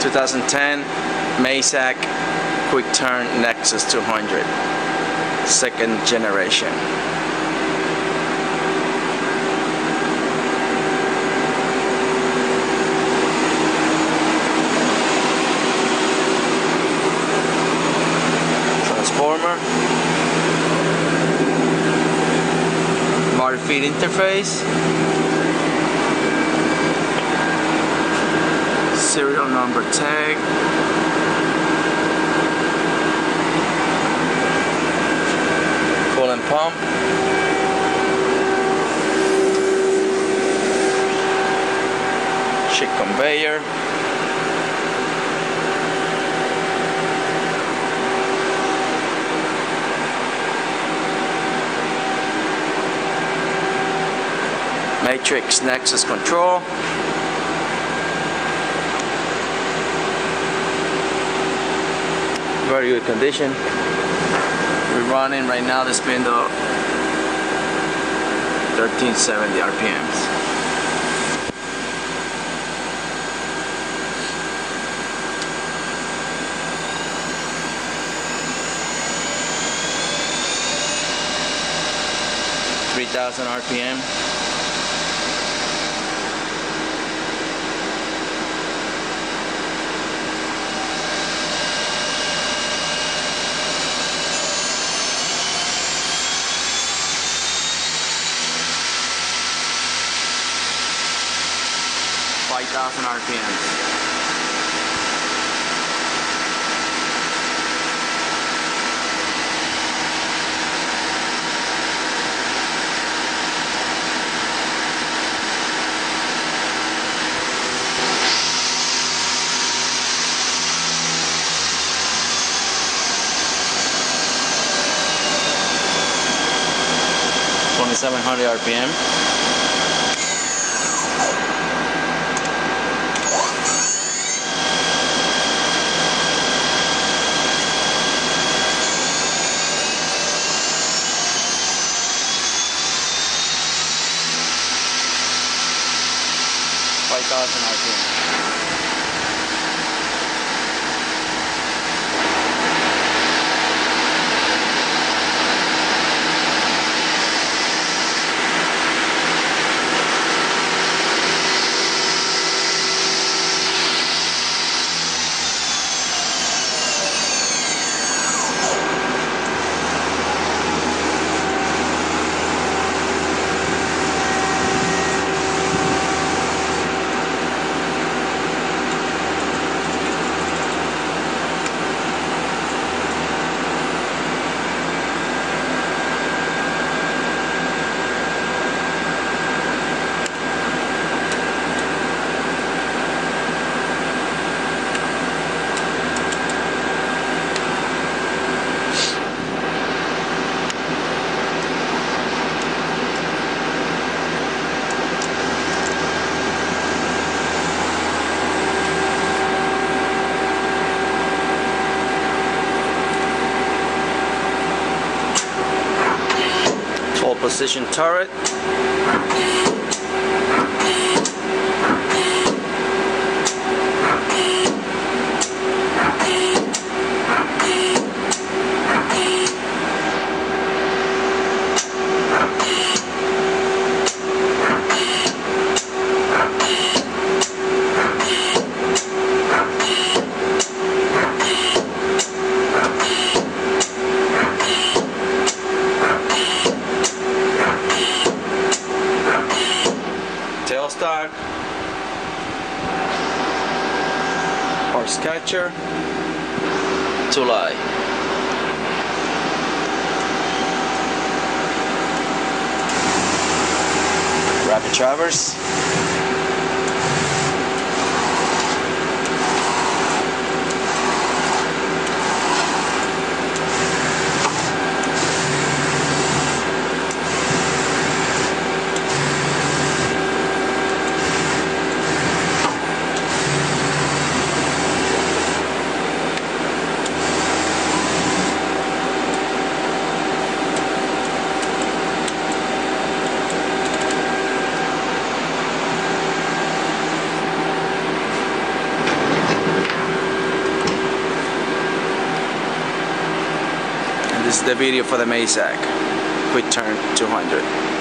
2010 Mazak Quick Turn Nexus 200 second generation. Transformer. Bar feed interface number tag. Coolant pump. Chip conveyor. Matrix Nexus control very good condition. We're running right now the spindle 1370 RPMs. Three thousand RPM. 5,000 RPM. Twenty-seven hundred RPM. 2018. Position turret stock or sketcher to lie. Rapid traverse. This is the video for the Mazak. Quick turn 200.